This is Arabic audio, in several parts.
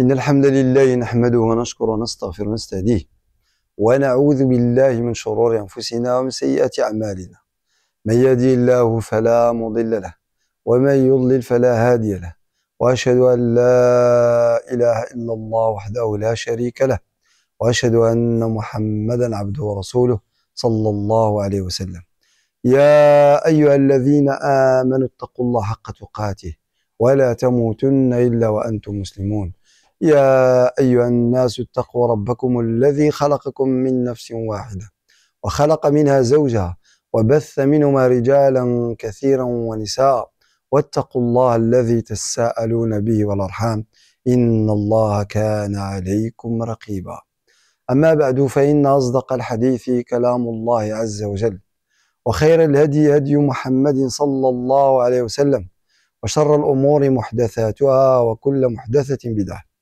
إن الحمد لله نحمده ونشكره ونستغفره ونستهديه ونعوذ بالله من شرور أنفسنا ومن سيئات أعمالنا. من يهدي الله فلا مضل له ومن يضلل فلا هادي له وأشهد أن لا إله إلا الله وحده لا شريك له وأشهد أن محمدا عبده ورسوله صلى الله عليه وسلم. يا أيها الذين آمنوا اتقوا الله حق تقاته ولا تموتن إلا وأنتم مسلمون. يا أيها الناس اتقوا ربكم الذي خلقكم من نفس واحدة وخلق منها زوجها وبث منهما رجالا كثيرا ونساء واتقوا الله الذي تساءلون به والأرحام إن الله كان عليكم رقيبا. أما بعد فإن أصدق الحديث كلام الله عز وجل وخير الهدي هدي محمد صلى الله عليه وسلم وشر الأمور محدثاتها وكل محدثة بدعة.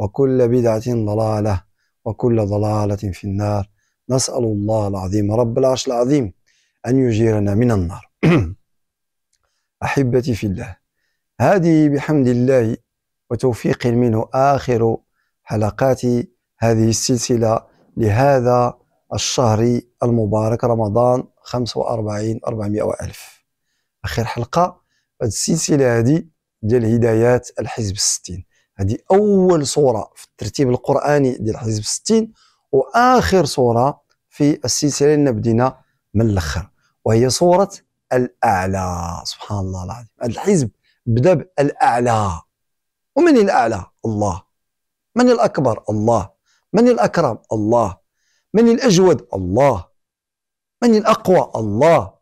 وكل بدعة ضلالة وكل ضلالة في النار. نسأل الله العظيم رب العرش العظيم أن يجيرنا من النار. أحبتي في الله هذه بحمد الله وتوفيق منه آخر حلقات هذه السلسلة لهذا الشهر المبارك رمضان 45 400 ألف آخر حلقة السلسلة هذه ديال هدايات الحزب الستين. هذه أول صورة في الترتيب القرآني ديال حزب الستين وآخر صورة في السلسلة اللي بدينا من الأخر وهي صورة الأعلى. سبحان الله العظيم. هذا الحزب بدا بالأعلى. ومن الأعلى؟ الله. من الأكبر؟ الله. من الأكرم؟ الله. من الأجود؟ الله. من الأقوى؟ الله.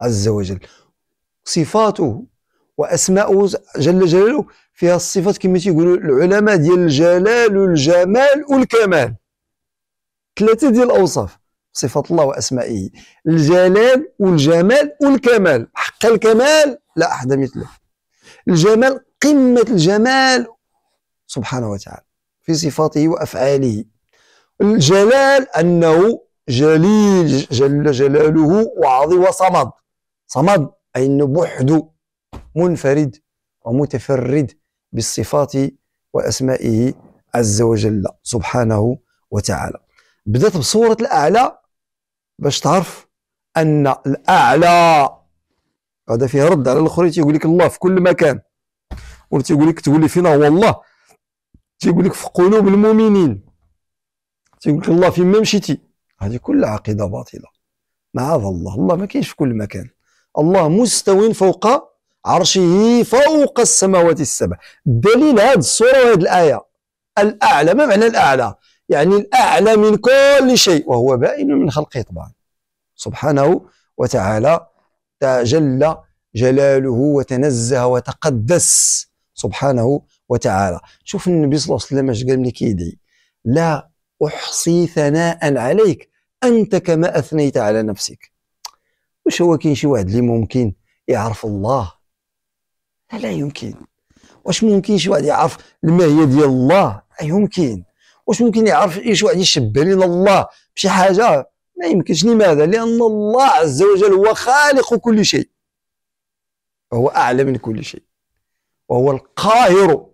عز وجل. صفاته وأسماؤه جل جلاله فيها الصفات كما تيقولوا العلماء ديال الجلال والجمال والكمال. ثلاثة ديال الأوصاف صفات الله وأسمائه الجلال والجمال والكمال. حق الكمال لا أحد مثله. الجمال قمة الجمال سبحانه وتعالى في صفاته وأفعاله. الجلال أنه جليل جل جلاله وعظيم وصمد. صمد أي أنه بوحده. منفرد ومتفرد بالصفات وأسمائه عز وجل سبحانه وتعالى. بدأت بصورة الأعلى باش تعرف أن الأعلى هذا فيه رد على الآخرين تيقول لك الله في كل مكان ولا تيقول لك تقول لي فينا هو الله تيقول لك في قلوب المؤمنين تيقول لك الله فين ما مشيتي هذه كلها عقيدة باطلة. معاذ الله الله ما كاينش في كل مكان. الله مستوٍ فوق عرشه فوق السماوات السبع. دليل هذه الصورة وهذه الآية. الأعلى ما معنى الأعلى؟ يعني الأعلى من كل شيء وهو بائن من خلقه طبعا. سبحانه وتعالى جل جلاله وتنزه وتقدس سبحانه وتعالى. شوف النبي صلى الله عليه وسلم اش قال ملي كيدعي لا أحصي ثناء عليك أنت كما أثنيت على نفسك. واش هو كاين شي واحد اللي ممكن يعرف الله؟ لا يمكن. واش ممكن شي واحد يعرف الماهيه ديال الله؟ لا يمكن. واش ممكن يعرف شي واحد يشبه لنا الله بشي حاجة؟ ما يمكنش. لماذا؟ لأن الله عز وجل هو خالق كل شيء. وهو أعلى من كل شيء. وهو القاهر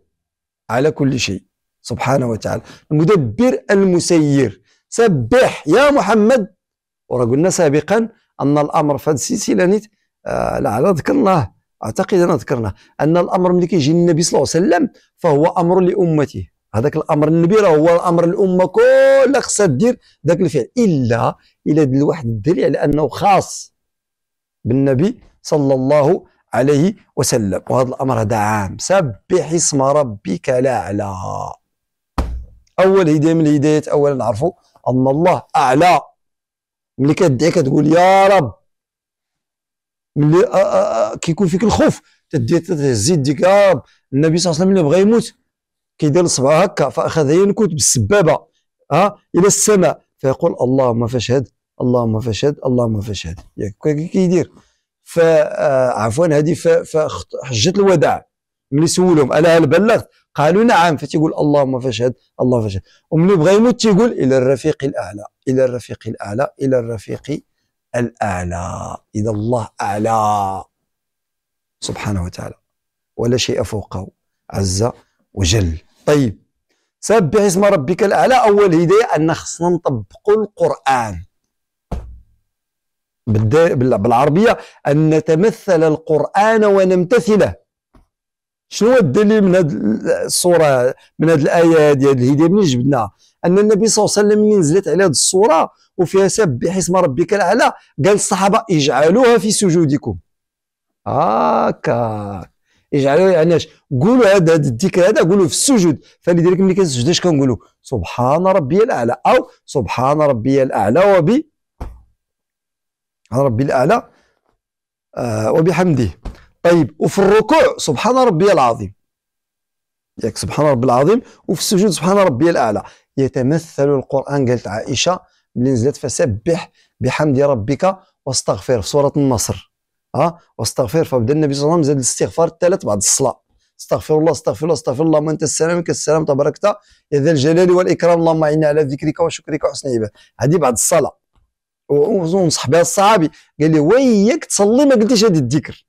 على كل شيء. سبحانه وتعالى. المدبر المسير. سبح يا محمد. ورا قلنا سابقا أن الأمر في هذه السلسلة آه لعل ذكرناه أعتقد أنا ذكرنا أن الأمر ملي كيجي النبي صلى الله عليه وسلم فهو أمر لأمته. هذاك الأمر النبي راه هو أمر الأمة كلها خصها دير ذاك الفعل إلا إلى دل واحد الدليل على أنه خاص بالنبي صلى الله عليه وسلم. وهذا الأمر هذا عام. سبح اسم ربك الأعلى. أول هدايه من الهدايات اولا نعرفوا أن الله أعلى. ملي كتدعي كتقول يا رب ملي آه، آه، آه، كيكون فيك الخوف. تدي تهز يديك النبي صلى الله عليه وسلم اللي بغى يموت كيدير صبعه هكا فأخذ ينكت بالسبابة ها إلى السماء. فيقول اللهم فاشهد اللهم فاشهد اللهم فاشهد. ياك كيدير. فعفوا هذه فحجه الوداع. ملي سولهم ألا هل بلغت؟ قالوا نعم. فتيقول اللهم فاشهد الله فاشهد. وملي بغى يموت تيقول إلى الرفيق الأعلى إلى الرفيق الأعلى إلى الرفيق الاعلى إذا الله أعلى. سبحانه وتعالى. ولا شيء فوقه. عز وجل. طيب. سبح اسم ربك الأعلى. أول هداية أن خصنا نطبقوا القرآن. بالعربية. أن نتمثل القرآن ونمتثله. شنو الدليل من هذه الصورة من هذه الآية ديال الهداية؟ منين جبناها أن النبي صلى الله عليه وسلم نزلت عليه هذه الصورة وفيها سبح اسم ربك الأعلى قال الصحابة اجعلوها في سجودكم. هكا. اجعلوها يعني اش؟ قولوا هذا الذكر هذا قولوا في السجود. فلذلك ملي كنسجد اش كنقولوا؟ سبحان ربي الأعلى أو سبحان ربي الأعلى وب ربي الأعلى آه وبحمده. طيب وفي الركوع سبحان ربي العظيم. ياك سبحان ربي العظيم وفي السجود سبحان ربي الأعلى. يتمثل القرآن قالت عائشة ملي نزلت فسبح بحمد ربك واستغفر في سورة النصر ها واستغفر. فبدا النبي صلى الله عليه وسلم زاد الاستغفار الثلاث بعد الصلاة. استغفر الله استغفر الله استغفر الله. أنت السلام منك السلام. تباركت يا ذا الجلال والإكرام. اللهم اعنا على ذكرك وشكرك وحسن عبادتك. هذه بعد الصلاة. ونصح بها الصحابي. قال لي وياك تصلي ما قلتيش هذا الذكر.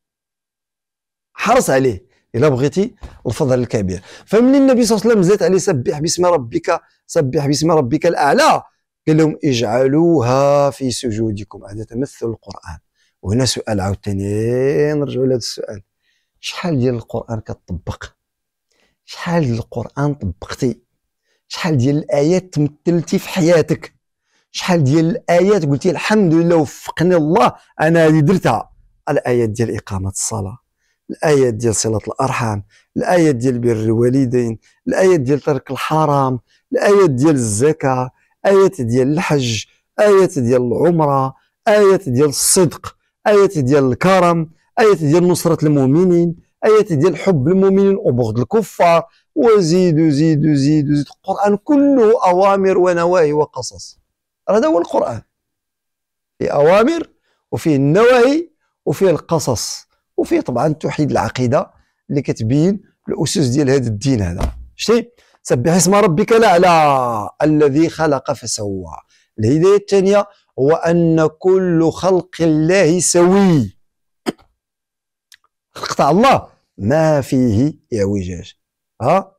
حرص عليه. إلا بغيتي الفضل الكبير. فمن النبي صلى الله عليه وسلم زاد عليه سبح باسم ربك سبح باسم ربك الأعلى؟ قال لهم اجعلوها في سجودكم. هذا تمثل القرآن. وهنا سؤال عاوتاني نرجعوا لهذا السؤال. شحال ديال القرآن كتطبق شحال ديال القرآن طبقتي؟ شحال ديال الآيات تمثلتي في حياتك؟ شحال ديال الآيات؟ قلتي الحمد لله وفقني الله أنا هذه درتها. الآيات ديال إقامة الصلاة. الآيات ديال صلة الأرحام الآيات ديال بر الوالدين الآيات ديال ترك الحرام الآيات ديال الزكاة آيات ديال الحج آيات ديال العمرة آيات ديال الصدق آيات ديال الكرم آيات ديال نصرة المؤمنين آيات ديال حب المؤمنين وبغض الكفار وزيد وزيد وزيد وزيد القرآن كله أوامر ونواهي وقصص. هذا هو القرآن. في أوامر وفيه النواهي وفيه القصص. وفيه طبعا توحيد العقيدة اللي كتبين الأسس ديال هذا الدين هذا. شتي؟ سبح اسم ربك الأعلى الذي خلق فسوى. الهداية الثانية هو أن كل خلق الله سوي. خلقت الله ما فيه اعوجاج ها؟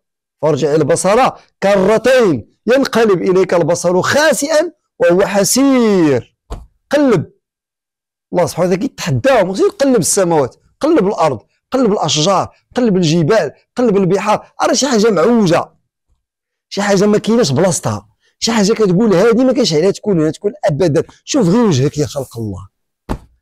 فارجع البصر كرتين ينقلب إليك البصر خاسئا وهو حسير. قلب. الله سبحانه وتعالى كيتحداهم قلب السماوات. قلب الأرض قلب الأشجار قلب الجبال قلب البحار. راه شي حاجة معوجة. شي حاجة ما كايناش بلاصتها. شي حاجة كتقول هذه ما كاينش عليها تكون هنا تكون أبدا. شوف غير وجهك يا خلق الله.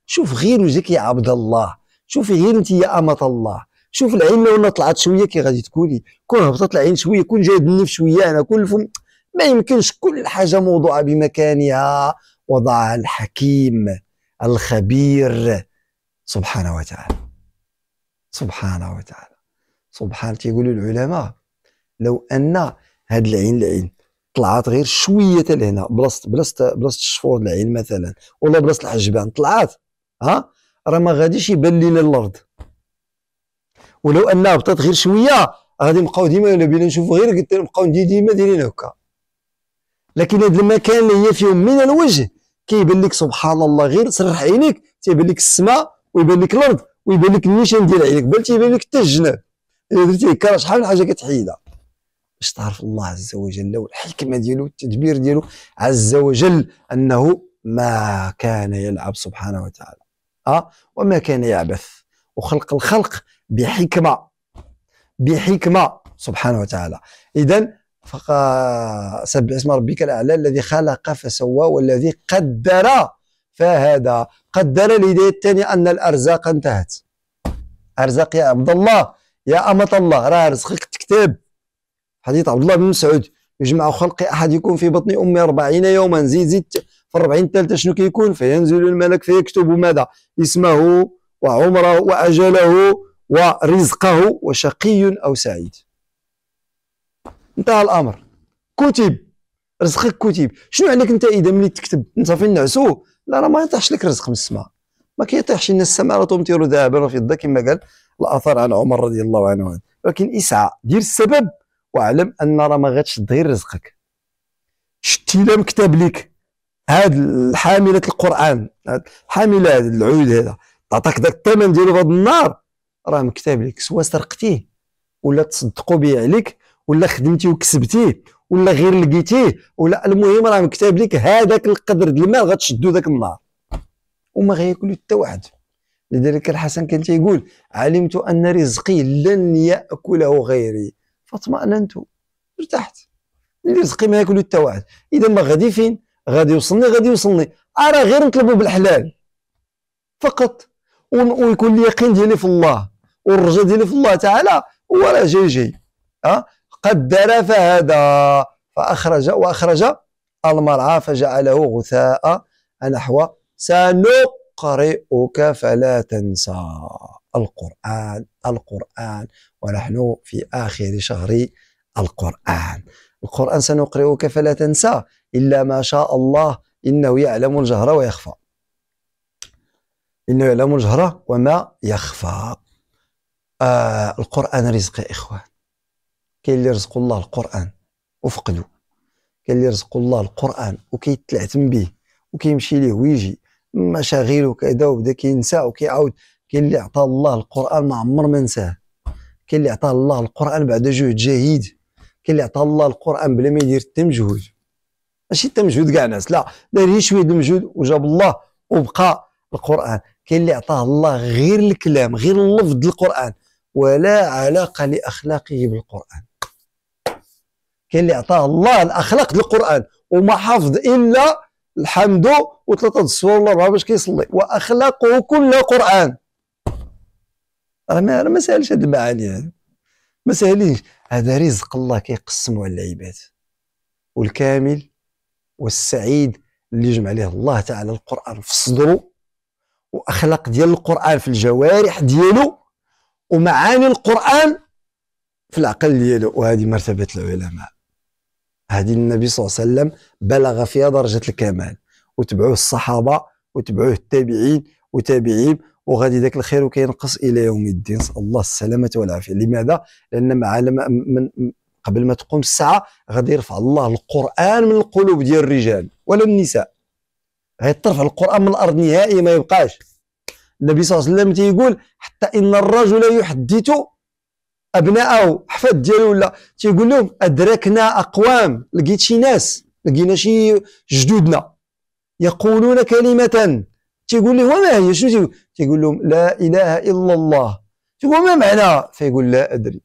شوف غير وجهك يا عبد الله. شوفي غير أنت يا أمة الله. شوف العين لو طلعت شوية كي غادي تكوني. كون هبطت العين شوية كون جاي النف شوية أنا كل الفم ما يمكنش كل حاجة موضوعة بمكانها. وضعها الحكيم الخبير. سبحانه وتعالى. سبحانه وتعالى. سبحان تيقولوا العلماء لو أن هاد العين العين طلعت غير شوية لهنا. بلاصه بلاصه بلاصه الشفور العين مثلا ولا بلاصه الحجبان طلعت ها؟ راه ما غاديش يبان لنا الأرض. ولو أنها هبطت غير شوية غادي نبقاو ديما ولا بينا نشوفوا غير قلت نبقاو ديما دايرين هكا. لكن هذا المكان اللي هي فيهم من الوجه كيبان لك سبحان الله غير سرح عينيك تيبان لك السماء ويبان لك الأرض. ويبان لك النيشان ديال عينيك بل تيبان لك حتى الجناب. الا درتي هكا شحال من حاجة كتحيدها؟ باش تعرف الله عز وجل والحكمه ديالو والتدبير ديالو عز وجل أنه ما كان يلعب سبحانه وتعالى. أه؟ وما كان يعبث. وخلق الخلق بحكمة بحكمة سبحانه وتعالى. اذا سبح اسم ربك الأعلى الذي خلق فسوى والذي قدر فهذا قدر الهدايه الثانية أن الأرزاق انتهت. أرزاق يا عبد الله يا أمة الله راه رزقك تكتب. حديث عبد الله بن مسعود يجمع خلق احدكم في بطن امه أربعين يوما زيد زيد في الربعين الثالثه شنو كيكون؟ فينزل الملك فيكتب ماذا؟ اسمه وعمره وأجله ورزقه وشقي أو سعيد. انتهى الأمر. كتب. رزقك كتب. شنو عليك أنت إذا ملي تكتب؟ انت فين نعسو لا راه ما يطيحش لك رزق من السماء. ما كيطيحش ان السماء تمطر ذهبا وفضه كما قال الاثر عن عمر رضي الله عنه. ولكن إسعى دير السبب واعلم أن راه ما غاتش تضير رزقك. شتي لا مكتب لك هاد حامله القرآن حامله هاد العود هذا تعطاك داك الثمن ديالو في النار راه مكتب لك سوا سرقتيه ولا تصدقوا به عليك ولا خدمتي وكسبتيه ولا غير لقيتيه ولا المهم راه مكتب لك هذاك القدر ديال المال غتشدو ذاك النار وما غياكلو حتى واحد. لذلك الحسن كان تيقول علمت أن رزقي لن يأكله غيري. فاطمأننت. ارتحت. رزقي ما يأكلو حتى واحد. إذا ما غادي فين؟ غادي يوصلني غادي يوصلني. أرى غير نطلبوا بالحلال. فقط. ويكون اليقين ديالي في الله. والرجاء ديالي في الله تعالى هو راه جاي. جاي ها قدر فهدى. فاخرج وأخرج المرعى فجعله غثاء. نحو سنقرئك فلا تنسى. القرآن القرآن. ونحن في آخر شهر القرآن. القرآن سنقرئك فلا تنسى. إلا ما شاء الله إنه يعلم الجهر ويخفى. إنه يعلم الجهر وما يخفى. آه القرآن رزق يا إخوان. كاين اللي رزق الله القرآن وفقدو. كاين اللي رزق الله القرآن وكيتلعثم به وكيمشي ليه ويجي. مشاغل وكذا وبدا كينسى وكيعاود. كاين اللي عطاه الله القرآن ما عمر ما نساه. كاين اللي عطاه الله القرآن بعد جهد جهيد. كاين اللي عطاه الله القرآن بلا ما يدير حتى مجهود ماشي حتى مجهود كاع الناس لا. دار غير شوية المجهود وجاب الله وبقى القرآن. كاين اللي عطاه الله غير الكلام غير اللفظ القرآن. ولا علاقة لأخلاقه بالقرآن. كاين اللي عطاه الله الأخلاق القرآن وما حافظ إلا الحمد وثلاثة الصور ولا باش كيصلي. وأخلاقه كلها قران راه ما ما سالش هاد المعاني هذا ما ساليش هذا رزق الله كيقسمه على العباد. والكامل والسعيد اللي يجمع عليه الله تعالى القرآن في صدره. وأخلاق ديال القرآن في الجوارح ديالو. ومعاني القرآن في العقل ديالو. وهذه مرتبة العلماء. هذه النبي صلى الله عليه وسلم بلغ فيها درجة الكمال. وتبعوه الصحابة وتبعوه التابعين وتابعين وغادي ذاك الخير وكينقص إلى يوم الدين. نسأل الله السلامة والعافية. لماذا؟ لأن مع من قبل ما تقوم الساعة غادي يرفع الله القرآن من القلوب ديال الرجال ولا النساء. غيترفع القرآن من الأرض نهائيا ما يبقاش. النبي صلى الله عليه وسلم تيقول حتى إن الرجل يحدث ابنائه حفاد ديالو ولا؟ تيقول لهم أدركنا أقوام لقيت شي ناس لقينا شي جدودنا يقولون كلمة. تيقول له وما هي؟ شنو تيقول؟ لهم لا إله إلا الله. تيقول ما معنى؟ فيقول لا أدري.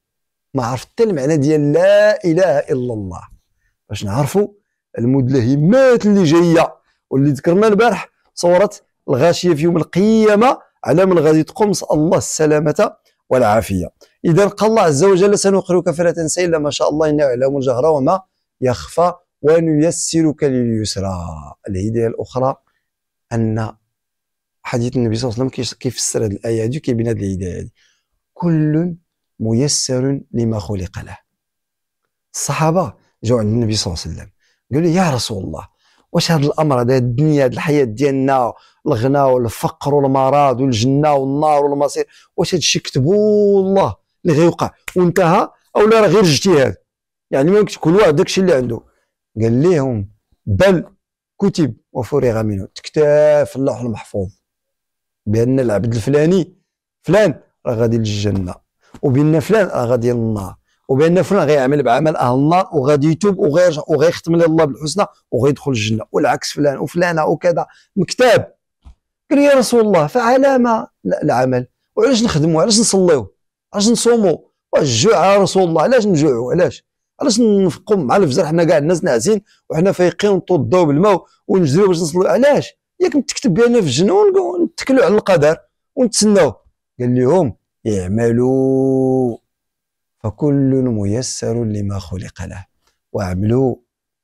ما عرفت حتى المعنى ديال لا إله إلا الله. باش نعرفوا المدلهمات اللي جاية. واللي ذكرنا البارح صورة الغاشية في يوم القيامة على من غادي تقوم الله السلامة. والعافية. إذا قال الله عز وجل سنقرئك فلا تنسى إلا ما شاء الله انه يعلم الجهر وما يخفى ونيسرك لليسرى. الهداية الأخرى أن حديث النبي صلى الله عليه وسلم كيفسر هذه الآية هذه كيبين هذه الهداية هذه. كل ميسر لما خلق له. الصحابة جاوا عند النبي صلى الله عليه وسلم قالوا يا رسول الله واش هذا الأمر هذا الدنيا هذه الحياة ديالنا الغنى والفقر والمرض والجنة والنار والمصير. واش هذا الشيء كتبوا الله اللي غيوقع. وانتهى أو لا راه غير اجتهاد يعني ما يمكنش كل واحد داكشي اللي عنده. قال لهم بل كتب وفرغ منه. تكتاب في اللوح المحفوظ. بأن العبد الفلاني فلان راه غادي للجنة. وبأن فلان راه غادي للنار. وبأن فلان غيعمل بعمل أهل النار وغادي يتوب وغيرجع وغيختم الله بالحسنى وغيدخل الجنة. والعكس فلان وفلانة وكذا. مكتاب. قال يا رسول الله فعلى ما العمل؟ وعلاش نخدموا علاش نصليو؟ علاش نصوموا الجوع يا رسول الله؟ علاش نجوعوا علاش؟ علاش نفقوا مع الفجر حنا كاع الناس ناعسين وحنا فايقين ونطوضوا بالماء ونجريو باش نصلوا علاش؟ ياك تكتب بينا في الجنون ونتكلوا على القدر ونتسناو. قال لهم اعملوا فكل ميسر لما خلق له. واعملوا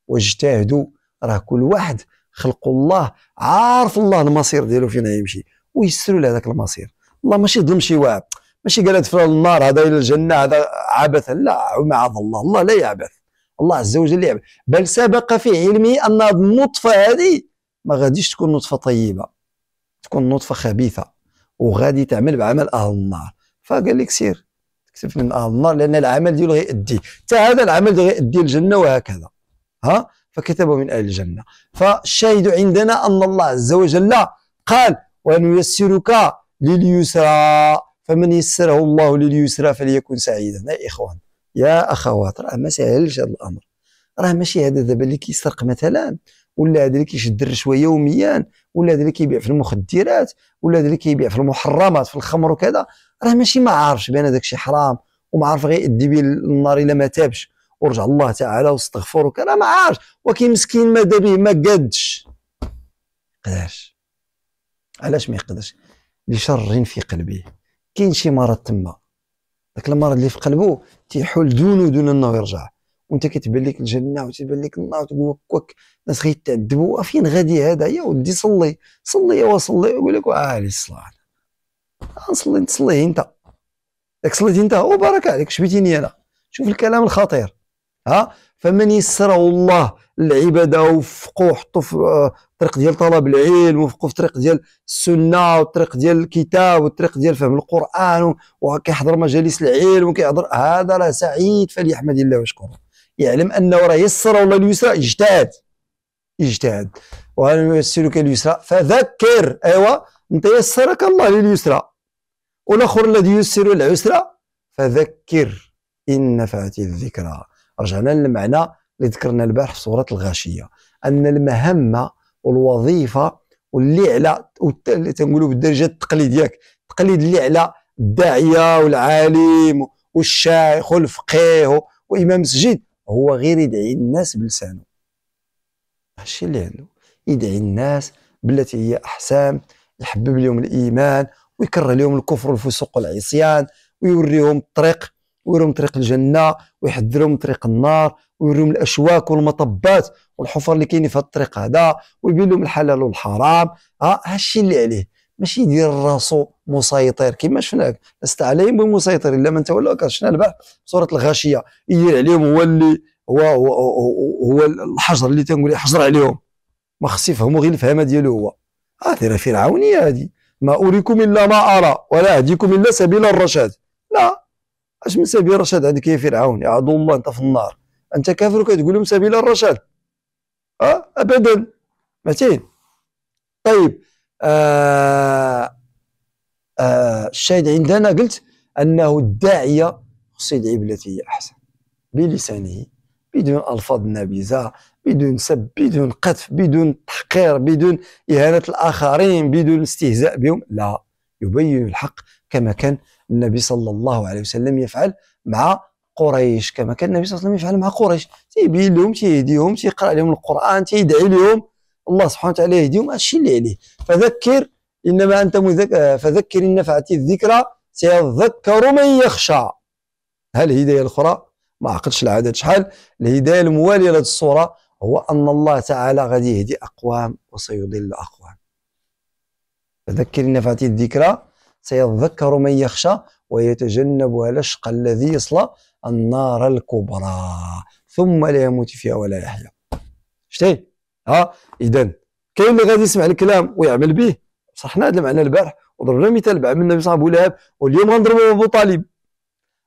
واجتهدوا راه كل واحد خلق الله عارف الله المصير ديالو فين يمشي ويسروا له هذاك المصير. الله ماشي ظلم شي واحد ماشي قال هذا النار هذا إلى الجنة هذا عبثا لا معاذ الله الله لا يعبث. الله عز وجل يعمل بل سبق في علمه أن هذه النطفة هذه ما غاديش تكون نطفة طيبة تكون نطفة خبيثة وغادي تعمل بعمل أهل النار. فقال لك سير تكتب من أهل النار لأن العمل ديالو غيأدي. حتى هذا العمل غيأدي الجنة وهكذا. ها؟ فكتبه من أهل الجنة. فالشاهد عندنا أن الله عز وجل قال ونيسرك لليسرى فمن يسره الله لليسرى فليكن سعيدا. يا اخوان يا اخوات راه ما سهلش هذا الأمر. راه ماشي هذا دابا اللي كيسرق مثلا ولا هذا اللي كيشد الرشوه يوميا ولا هذا اللي كيبيع في المخدرات ولا هذا اللي كيبيع في المحرمات في الخمر وكذا. راه ماشي ما عارفش بأن هذاك الشيء حرام وما عارف غيأدي به النار إلا ما تابش. ورجع الله تعالى واستغفر وكذا ما عارفش ولكن مسكين ما به ما قادش. قداش؟ علاش ما يقدرش؟ لشر في قلبه. كاين شي مرض تما. ذاك المرض اللي في قلبه تيحول دونه دون إنه يرجع. وأنت كتبان لك الجنة وتبان لك النار وتقول وكك الناس غيتعذبوا فين غادي هذا؟ يا ودي صلي. صلي وصلي. يقول لك عالي الصلاة. نصلي تصلي أنت. ياك صليتي أنت. وبارك عليك. شبيتيني أنا. شوف الكلام الخطير. ها؟ فمن يسره الله العبادة وفقوا حطوا في الطريق ديال طلب العلم وفقوا في الطريق ديال السنة والطريق ديال الكتاب والطريق ديال فهم القرآن وكيحضر مجالس العلم وكيحضر هذا راه سعيد فليحمد الله ويشكره يعلم انه راه يسر ولا اليسرى اجتهد. اجتهد. وأنا يسرك اليسرى. فذكر. ايوا أنت يسرك الله لليسرى. والآخر الذي يسر العسرى فذكر. إن نفعت الذكرى. رجعنا للمعنى اللي ذكرنا البارح في سورة الغاشية أن المهمة والوظيفة واللي على تنقولوا بالدرجة التقليد ياك التقليد اللي على الداعية والعالم والشيخ والفقيه وإمام مسجد هو غير يدعي الناس بلسانه. هادشي اللي عنده يدعي الناس بالتي هي احسان يحبب لهم الإيمان ويكره لهم الكفر والفسوق والعصيان ويوريهم الطريق ويوريهم طريق الجنة ويحذرهم طريق النار ويوريهم الأشواك والمطبات والحفر اللي كاينين في الطريق هذا ويبين لهم الحلال والحرام. ها هادشي اللي عليه ماشي يدير راسو مسيطر. كما شفنا لست عليهم بمسيطر إلا من تولى شفنا البارح سوره الغاشية يدير عليهم هو اللي هو هو, هو, هو الحجر اللي تنقول يحجر عليهم. ما خص يفهموا غير الفهمه ديالو هو. هذه فرعونية هذه. ما أريكم إلا ما أرى ولا أهديكم إلا سبيل الرشاد. لا. اش من سبيل الرشاد هذيك يا فرعون عدو الله انت في النار. انت كافر وكتقول لهم سبيل الرشاد. آه ابدا. متين؟ طيب آه آه الشاهد عندنا قلت أنه الداعيه خصو يدعي بالتي هي أحسن. بلسانه بدون ألفاظ نابذة بدون سب بدون قذف بدون تحقير بدون إهانة الآخرين بدون استهزاء بهم. لا يبين الحق كما كان النبي صلى الله عليه وسلم يفعل مع قريش. كما كان النبي صلى الله عليه وسلم يفعل مع قريش. تيبين لهم تيهديهم تيقرأ لهم القرآن تيدعي لهم. الله سبحانه وتعالى يهديهم هادشي اللي عليه. فذكر إنما أنت مذكر فذكر إن نفعت الذكرى سيذكر من يخشى. هل الهدايه الاخرى ما عقلتش العدد شحال. الهداية الموالية لهذه الصورة هو أن الله تعالى غادي يهدي أقوام وسيضل أقوام. فذكر إن نفعت الذكرى سيذكر من يخشى ويتجنبها الأشقى الذي يصلى النار الكبرى ثم لا يموت فيها ولا يحيا. شتي؟ ها؟ اذا كاين اللي غادي يسمع الكلام ويعمل به. صحنا هذا المعنى البارح وضربنا مثال بعم النبي صلى الله عليه وسلم واليوم غنضربوا أبو طالب.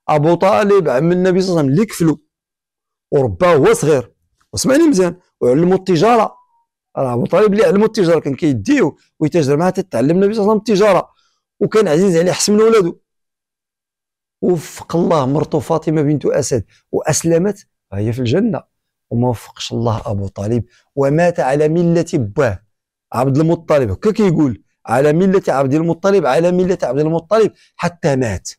أبو طالب عم النبي صلى الله عليه وسلم اللي كفلو ورباه هو صغير. واسمعني مزيان. وعلموا التجارة. راه أبو طالب اللي علموا التجارة كان كيديه ويتاجر معاه تتعلم النبي صلى الله عليه وسلم التجاره وكان عزيز عليه حسن من ولده وفق الله مرته فاطمة بنت أسد وأسلمت وهي في الجنة. وما وفقش الله أبو طالب ومات على ملة باه عبد المطلب هكا كيقول على ملة عبد المطلب على ملة عبد المطلب حتى مات.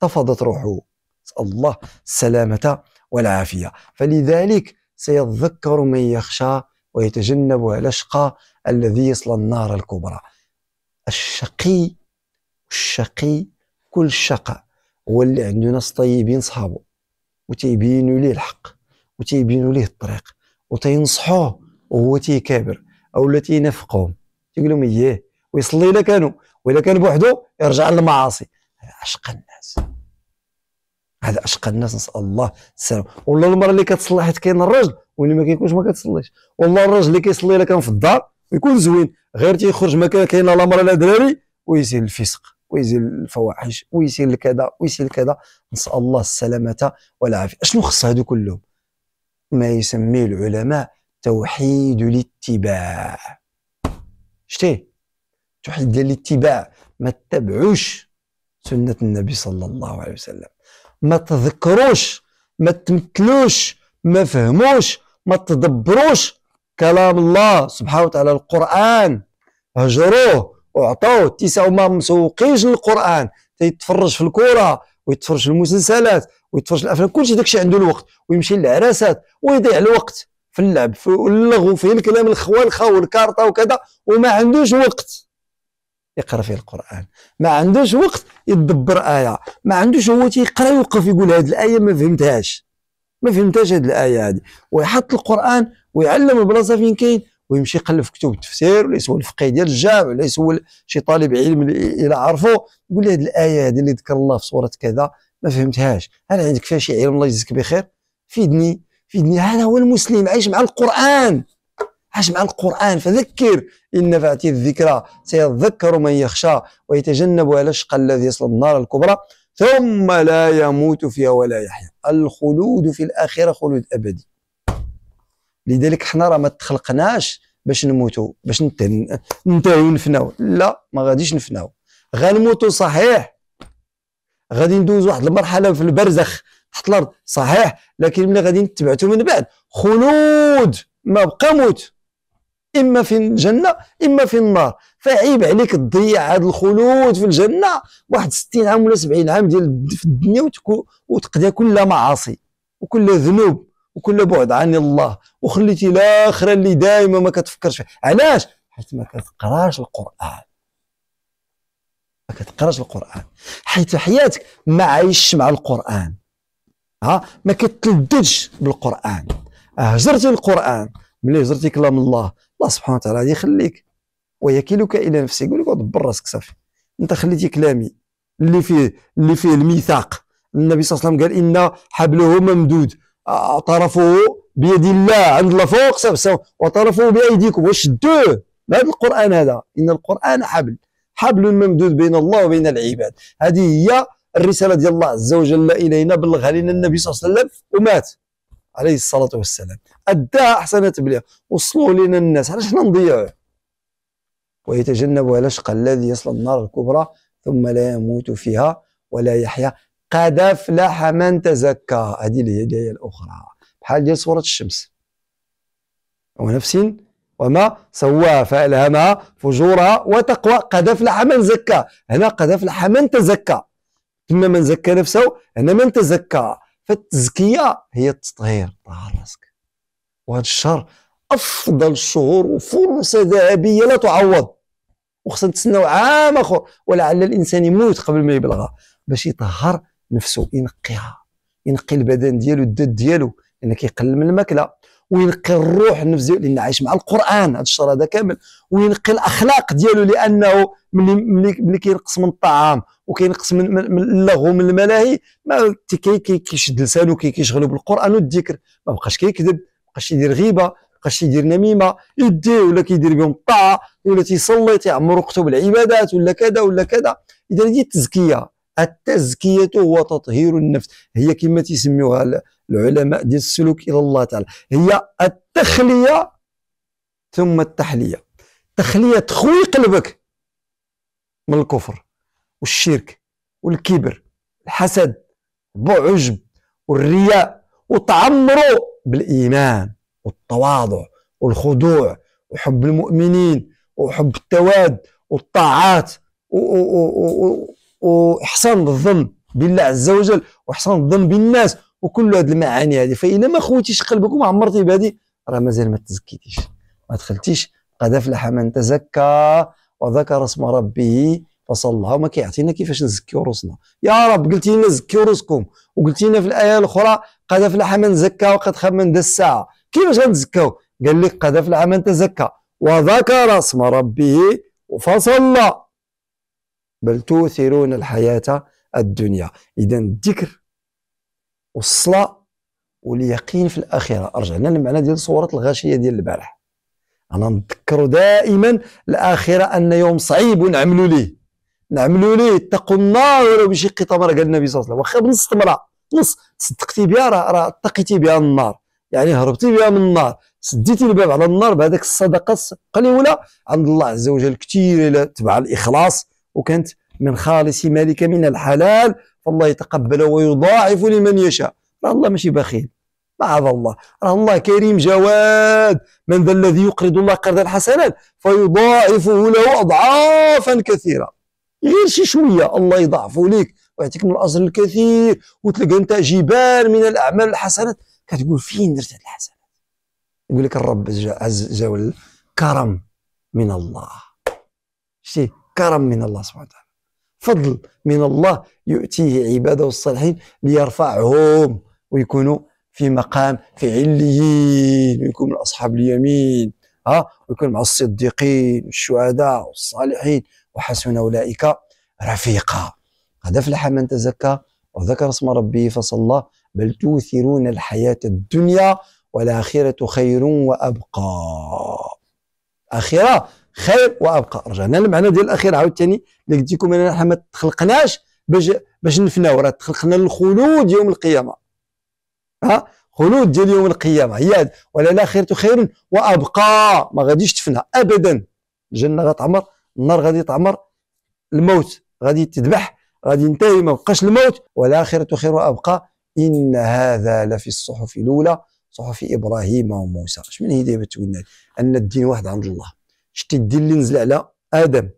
فاضت روحه. نسأل الله السلامة والعافية. فلذلك سيذكر من يخشى ويتجنبها الأشقى الذي يصلى النار الكبرى. الشقي الشقي كل الشقاء هو اللي عنده ناس طيبين صحابه وتيبينوا ليه الحق وتيبينوا ليه الطريق وتينصحوه وهو تيكابر أو لا تينافقهم تيقول لهم اييه ويصلي إلا كانوا وإلا كان بوحده يرجع للمعاصي. عشق الناس. هذا اشقى الناس نسأل الله السلام. والله المرأة اللي كتصلي حيت كاين الرجل واللي ما كيكونش ما كتصليش. والله الراجل اللي كيصلي لك في الدار يكون زوين غير تيخرج مكان كاينة لا مرأة لا دراري ويسير الفسق. ويزيل الفواحش ويسير الكذا ويسير الكذا نسأل الله السلامة والعافية. أشنو خص هادو كلهم؟ ما يسميه العلماء توحيد الاتباع. شتي؟ توحيد ديال الاتباع. ما تتبعوش سنة النبي صلى الله عليه وسلم. ما تذكروش ما تمثلوش ما فهموش ما تدبروش كلام الله سبحانه وتعالى القرآن. هجروه وعطوه تيسا وما مسوقينش للقرآن تيتفرج في الكره ويتفرج في المسلسلات ويتفرج في الأفلام كلشي داكشي عنده الوقت ويمشي للعراسات ويضيع الوقت في اللعب في اللغو في الكلام الخوالخه والكارطه وكذا وما عندوش وقت يقرأ فيه القرآن. ما عندوش وقت يدبر آية. ما عندوش هو تيقرأ يوقف يقول هذه الآية ما فهمتهاش. ما فهمتهاش هذه الآية هذه ويحط القرآن ويعلم البلاصة فين كاين ويمشي يقلب في كتب التفسير ولا يسول الفقيه ديال الجامع ولا يسول شي طالب علم إلى عرفه يقول لي هذه الآية هذه اللي ذكر الله في سورة كذا ما فهمتهاش. هل عندك فيها شي علم الله يجزيك بخير؟ فيدني فيدني. هذا هو المسلم عايش مع القرآن. عاش مع القرآن فذكر. إن نفعت الذكرى سيذكر من يخشى ويتجنبها الأشقى الذي يصل النار الكبرى ثم لا يموت فيها ولا يحيا. الخلود في الآخرة خلود أبدي. لذلك حنا راه ما تخلقناش باش نموتوا باش ننتهيو نفناو. لا ما غاديش نفناو. غنموتوا صحيح. غادي ندوز واحد المرحلة في البرزخ تحت الأرض. صحيح. لكن ملي غادي نتبعتو من بعد خلود! ما بقى موت. إما في الجنة إما في النار. فعيب عليك تضيع هذا الخلود في الجنة. واحد 60 عام ولا 70 عام ديال في الدنيا وتقضي كل معاصي وكل ذنوب. وكل بعد عن الله وخليتي الاخره اللي دائما ما كتفكرش. فيها علاش؟ حيت ما كتقراش القرآن. ما كتقراش القرآن. حيت حياتك ما عايش مع القرآن. ها؟ ما كتلذذش بالقرآن. هجرتي القرآن. ملي هجرتي كلام الله الله سبحانه وتعالى غادي يخليك. ويكلك إلى نفسك يقول لك دبر راسك صافي. أنت خليتي كلامي اللي فيه اللي فيه الميثاق. النبي صلى الله عليه وسلم قال إن حبله ممدود. طرفه بيد الله عند الله فوق سبسه وطرفه بأيديكم. وشدوه هذا القرآن هذا. إن القرآن حبل. حبل ممدود بين الله وبين العباد. هذه هي الرسالة ديال الله عز وجل. الينا بلغها لنا. النبي صلى الله عليه وسلم ومات. عليه الصلاة والسلام. اداها احسن تبليغ وصلوا لنا الناس. علاش حنا نضيعوه ويتجنبها الأشقى الذي يصل النار الكبرى ثم لا يموت فيها ولا يحيا. قد افلح من تزكى. هذه الهداية الأخرى. بحال ديال سوره الشمس. ونفس وما سواها فالهمها فجورها وتقوى. قد افلح من زكى. هنا قد افلح من تزكى. ثم من زكى نفسه هنا من تزكى. فالتزكية هي التطهير. طهر راسك وهذا الشهر أفضل الشهور وفرصة ذهبية لا تعوض. وخصنا نتسناو عام آخر. ولعل الإنسان يموت قبل ما يبلغها باش يطهر نفسه ينقيها. ينقي البدن ديالو الذات ديالو. لأن كيقلل من الماكلة. وينقي الروح النفس ديالو لأن عايش مع القرآن. هذا الشهر هذا كامل. وينقي الأخلاق ديالو. لأنه ملي ملي, ملي كينقص من الطعام. وكينقص من, من اللغو من الملاهي. ما كي كي كيشد لسانو كي كيشغلو بالقرآن والذكر. ما بقاش كيكذب. ما بقاش يدير غيبة. بقاش يدير نميمة. يديه ولا كيدير بهم الطاعه ولا تيصلي تيعمر وقته بالعبادات. ولا كذا ولا كذا. إذا هذه التزكيه التزكية هو تطهير النفس. هي كما تسميوها العلماء ديال السلوك إلى الله تعالى. هي التخلية ثم التحلية. تخلية تخوي قلبك من الكفر والشرك والكبر الحسد العجب والرياء وتعمروا بالإيمان والتواضع والخضوع وحب المؤمنين وحب التواد والطاعات وإحسان الظن بالله عز وجل وإحسان الظن بالناس وكل هذه المعاني هذه فإذا ما خوتيش قلبك وما عمرتي بهذه راه مازال ما تزكيتيش. ما دخلتيش قد افلح من تزكى وذكر اسم ربه فصلى. وما كيعطينا كيفاش نزكيو روسنا يا رب قلتي لنا زكيو روسكم وقلتي لنا في الآية الأخرى قد افلح من زكى وقد خاب من دسا كيفاش غنتزكاو قال لك قد افلح من تزكى وذكر اسم ربه فصلى. بل تؤثرون الحياة الدنيا. إذا الذكر والصلاة واليقين في الآخرة. رجعنا للمعنى ديال صورة الغاشية ديال البارح. أنا نذكر دائما الآخرة أن يوم صعيب ونعملوا ليه. نعملوا ليه. اتقوا النار ولو بشق تمره قال النبي صلى الله عليه وسلم. واخا بنص تمره نص. تصدقتي بها راه راه اتقيتي بها النار. يعني هربتي بها من النار. سديتي الباب على النار بهذاك الصدقة القليله عند الله عز وجل كثير تبع الإخلاص. وكانت من خالص مالك من الحلال فالله يتقبل ويضاعف لمن يشاء. راه الله ماشي بخيل. معاذ الله. راه الله كريم جواد. من ذا الذي يقرض الله قرضا حسنا فيضاعفه له أضعافا كثيرة. غير شي شوية الله يضاعفه لك. ويعطيك من الأجر الكثير. وتلقى أنت جبال من الأعمال الحسنات. كتقول فين درت هذه الحسنات؟ يقول لك الرب عز وجل كرم من الله. شتي كرم من الله سبحانه وتعالى. فضل من الله يؤتيه عباده الصالحين ليرفعهم ويكونوا في مقام في عليين ويكون من أصحاب اليمين ها؟ ويكون مع الصديقين والشهداء والصالحين وحسن أولئك رفيقا. قد افلح من تزكى وذكر اسم ربه فصلى بل توثرون الحياة الدنيا والآخرة خير وأبقى. آخرة خير وأبقى. رجعنا للمعنى ديال الأخير عاوتاني اللي قلت لكم اننا ما تخلقناش باش باش نفناو. راه تخلقنا للخلود يوم القيامة. ها؟ خلود ديال يوم القيامة. هي ولا الآخرة خير وأبقى. ما غاديش تفنى ابدا. الجنة غتعمر النار غادي تعمر الموت غادي تذبح غادي ينتهي ما بقاش الموت. والآخرة خير وأبقى. إن هذا لفي الصحف الأولى صحف إبراهيم وموسى. اش من هديه بتقولنا أن الدين واحد عند الله. شتي الدين اللي نزل على آدم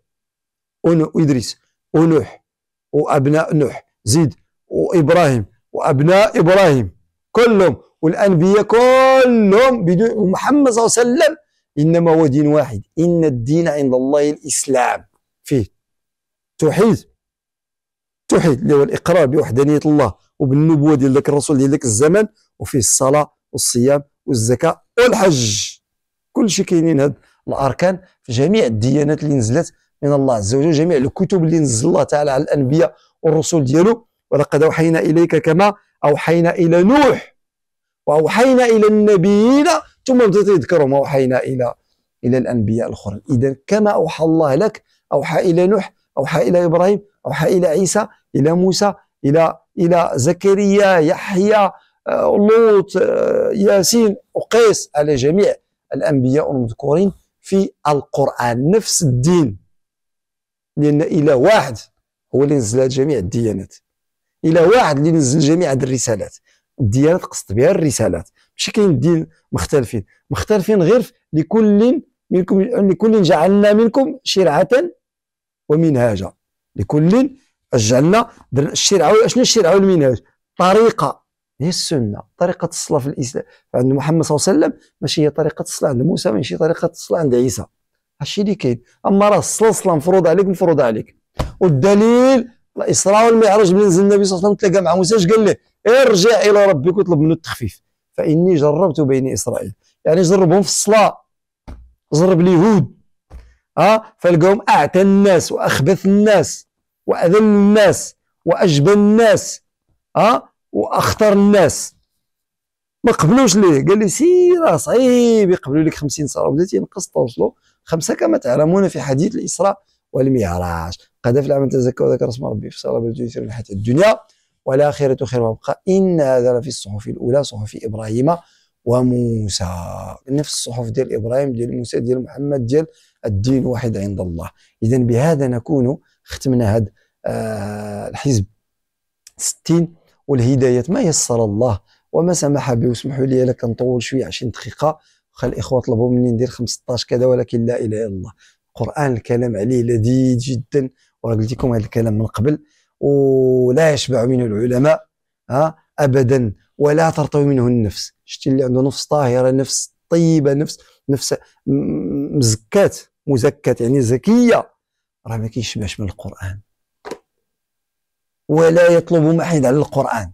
وادريس ونوح وأبناء نوح زيد وإبراهيم وأبناء إبراهيم كلهم والأنبياء كلهم بدون ومحمد صلى الله عليه وسلم. إنما هو دين واحد إن الدين عند الله الإسلام. فيه توحيد. توحيد اللي هو الإقرار بوحدانية الله وبالنبوة ديال ذاك الرسول ديال ذاك الزمن وفيه الصلاة والصيام والزكاة والحج. كل شيء كاينين هاد الأركان في جميع الديانات اللي نزلت من الله عز وجل جميع الكتب اللي نزل الله تعالى على الأنبياء والرسل ديالو. ولقد أوحينا إليك كما أوحينا إلى نوح وأوحينا إلى النبيين ثم بدات يذكرهم اوحينا إلى إلى الأنبياء الأخرين. إذا كما أوحى الله لك أوحى إلى نوح أوحى إلى إبراهيم أوحى إلى عيسى إلى موسى إلى إلى زكريا يحيى آه، لوط آه، ياسين وقيس على جميع الأنبياء المذكورين. في القرآن نفس الدين. لأن اله واحد هو اللي نزل جميع الديانات. اله واحد اللي نزل جميع الرسالات. الديانات قصد بها الرسالات. ماشي كاين دين مختلفين. مختلفين غير لكل منكم لكل جعلنا منكم شرعة ومنهاجا. لكل جعلنا الشرعه شنو الشرعه والمنهاج؟ طريقة. هي السنة طريقة الصلاة في الإسلام. عند محمد صلى الله عليه وسلم ماشي هي طريقة الصلاة عند موسى ماشي طريقة الصلاة عند عيسى. هادشي اللي كاين. أما راه الصلاه الصلاه مفروض عليك مفروض عليك. والدليل الاسراء والمعراج ملي نزل النبي صلى الله عليه وسلم تلاقى مع موسى اش قال له ارجع إلى ربك واطلب منه التخفيف. فإني جربت بين إسرائيل. يعني جربهم في الصلاة. جرب اليهود. ها أه؟ فلقاهم أعتى الناس وأخبث الناس وأذل الناس واجبن الناس. ها أه؟ واخطر الناس. ما قبلوش ليه؟ قال لي سيره صعيب يقبلوا لك 50 صلاه بدات ينقص توصلوا خمسة كما تعلمون في حديث الإسراء والمعراج قد افلح من تزكى وذكر اسم ربه في صلاة بل تؤثر الحياة الدنيا والآخرة خير وأبقى. إن هذا لفي الصحف الأولى صحف إبراهيم وموسى. نفس الصحف ديال إبراهيم ديال موسى ديال محمد ديال الدين واحد عند الله. اذا بهذا نكون ختمنا هذا آه الحزب. 60 والهداية ما يسر الله وما سمح به. واسمحوا لي الا كنطول شوية 20 دقيقة. واخا الإخوة طلبوا مني ندير 15 كذا ولكن لا إله إلا الله. القرآن الكلام عليه لذيذ جدا. وراه قلت لكم هذا الكلام من قبل. ولا يشبع منه العلماء ها ابدا. ولا ترتوي منه النفس. شتي اللي عنده نفس طاهرة نفس طيبة نفس نفس مزكات مزكات يعني زكية. راه ما كيشبعش من القرآن. ولا يطلب محيد على القرآن.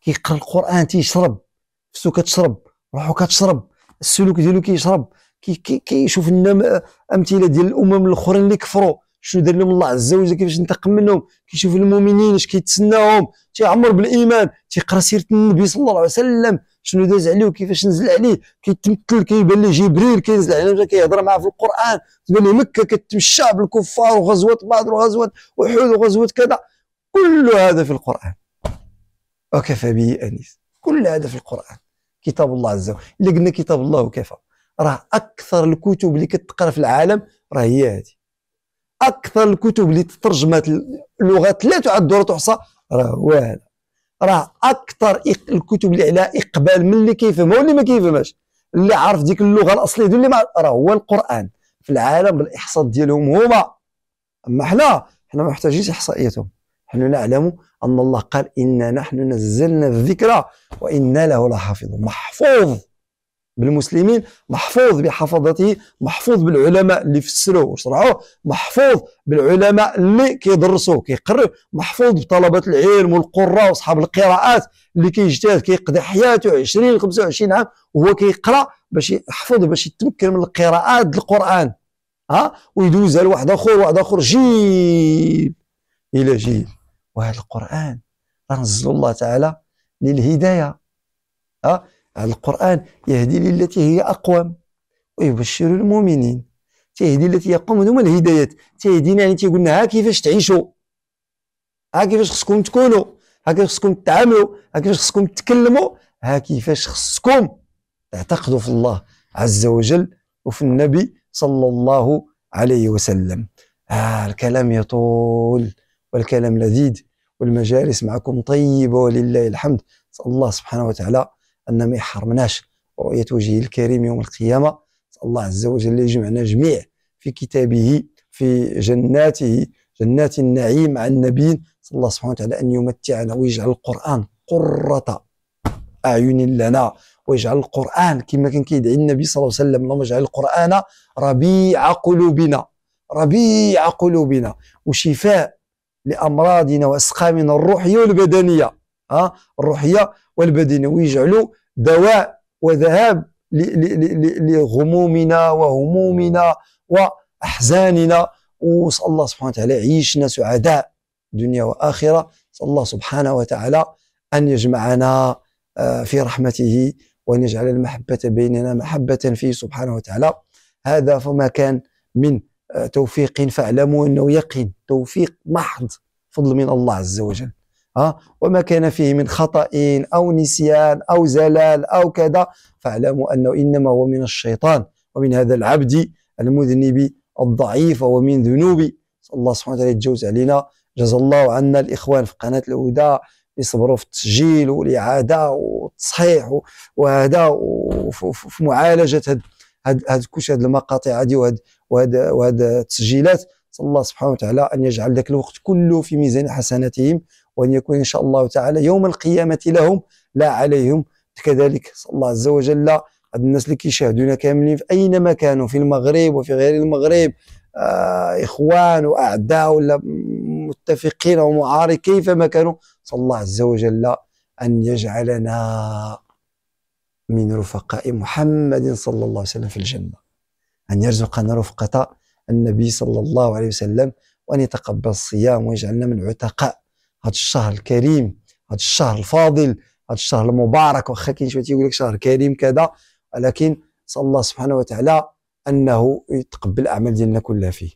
كيقرأ القرآن تيشرب نفسو كتشرب روحو كتشرب السلوك ديالو كيشرب. كيشوف كي كي لنا أمثلة ديال الأمم الأخرين اللي كفروا. شنو دار لهم الله عز وجل؟ كيفاش انتقم منهم؟ كيشوف المؤمنين اش كيتسناهم؟ تيعمر بالإيمان. تيقرأ سيرة النبي صلى الله عليه وسلم. شنو داز عليه؟ وكيفاش نزل عليه؟ كيتمثل كيبان ليه جبريل كينزل عليه كيهضر معاه في القرآن. تبان ليه مكة كتمشى بالكفار وغزوات بدر وغزوات أحد وغزوات كذا. كل هذا في القرآن. وكفى به أنيس. كل هذا في القرآن. كتاب الله عز وجل. الا قلنا كتاب الله وكفى راه أكثر الكتب اللي كتقرأ في العالم راه هي هذه. أكثر الكتب اللي تترجمت اللغات لا تعد ولا تحصى راه هو هذا. راه أكثر الكتب اللي على إقبال من اللي كيفهمها واللي ما كيفهمهاش. اللي عارف ديك اللغة الأصلية اللي ما راه هو القرآن. في العالم بالاحصاء ديالهم هما. أما حنا حنا ما محتاجينش إحصائياتهم. حنا نعلم أن الله قال إنا نحن نزلنا الذكر وإنا له لحافظ محفوظ بالمسلمين محفوظ بحفظته محفوظ بالعلماء اللي فسروه وشرحوه محفوظ بالعلماء اللي كيدرسوه كيقروا محفوظ بطلبة العلم والقراء وأصحاب القراءات اللي كيجتهد كيقضي حياته 20 25 عام وهو كيقرأ باش يحفظ باش يتمكن من القراءات القرآن ها؟ ويدوزها لواحد آخر واحد آخر جيل إلى جيل وهذا القرآن. نزل الله تعالى للهداية. ها القرآن يهدي للتي هي أقوم ويبشر المؤمنين. تهدي التي هي أقوم. هذوما الهدايات. تهدينا يعني تيقول لنا ها كيفاش تعيشوا؟ ها كيفاش خصكم تكونوا؟ ها كيفاش خصكم تعاملوا ها كيفاش خصكم تكلموا؟ ها كيفاش خصكم؟ تعتقدوا في الله عز وجل وفي النبي صلى الله عليه وسلم. آه الكلام يطول والكلام لذيذ. والمجالس معكم طيبة ولله الحمد. صلى الله سبحانه وتعالى أن ما يحرمناش رؤية وجهه الكريم يوم القيامة. الله عز وجل يجمعنا جميع في كتابه في جناته جنات النعيم مع النبيين. صلى الله سبحانه وتعالى أن يمتعنا ويجعل القرآن قرة أعين لنا ويجعل القرآن كما كان كيدعي النبي صلى الله عليه وسلم اللهم اجعل القرآن ربيع قلوبنا ربيع قلوبنا. وشفاء لأمراضنا وإسقامنا الروحية والبدنية ها؟ الروحية والبدنية. ويجعلوا دواء وذهاب لغمومنا وهمومنا وأحزاننا. وصلى الله سبحانه وتعالى يعيشنا سعداء دنيا وآخرة. صلى الله سبحانه وتعالى أن يجمعنا آه، في رحمته وأن يجعل المحبة بيننا محبة فيه سبحانه وتعالى. هذا فما كان من توفيق فاعلموا أنه يقين توفيق محض فضل من الله عز وجل. ها وما كان فيه من خطأ أو نسيان أو زلال أو كذا فاعلموا أنه إنما هو من الشيطان. ومن هذا العبد المذنب الضعيف ومن ذنوب. الله سبحانه وتعالى يتجوز علينا. جزا الله عنا الإخوان في قناة الهدى يصبروا في التسجيل والإعادة والتصحيح وهذا وفي معالجة هاد هاد هاد كلشي هاد المقاطع هذه وهاد وهاد وهاد التسجيلات صلى الله سبحانه وتعالى أن يجعل ذاك الوقت كله في ميزان حسناتهم وأن يكون إن شاء الله تعالى يوم القيامة لهم لا عليهم. كذلك صلى الله عز وجل هاد الناس اللي كيشاهدونا كاملين في أينما كانوا في المغرب وفي غير المغرب. آه إخوان وأعداء ولا متفقين ومعارض كيفما كانوا؟ صلى الله عز وجل أن يجعلنا من رفقاء محمد صلى الله عليه وسلم في الجنة. أن يرزقنا رفقة النبي صلى الله عليه وسلم وأن يتقبل الصيام ويجعلنا من عتقاء. هذا الشهر الكريم هذا الشهر الفاضل هذا الشهر المبارك. واخا كاين شوية تيقول لك شهر كريم كذا ولكن صلى الله سبحانه وتعالى أنه يتقبل الاعمال ديالنا كلها فيه.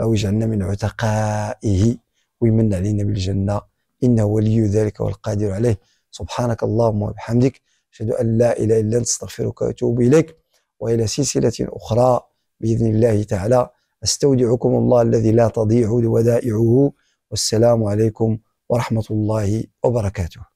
أو يجعلنا من عتقائه ويمن علينا بالجنة. إنه ولي ذلك والقادر عليه. سبحانك اللهم وبحمدك. أشهد أن لا إله إلا أنت أستغفرك وأتوب إليك. وإلى سلسلة أخرى بإذن الله تعالى. أستودعكم الله الذي لا تضيع ودائعه. والسلام عليكم ورحمة الله وبركاته.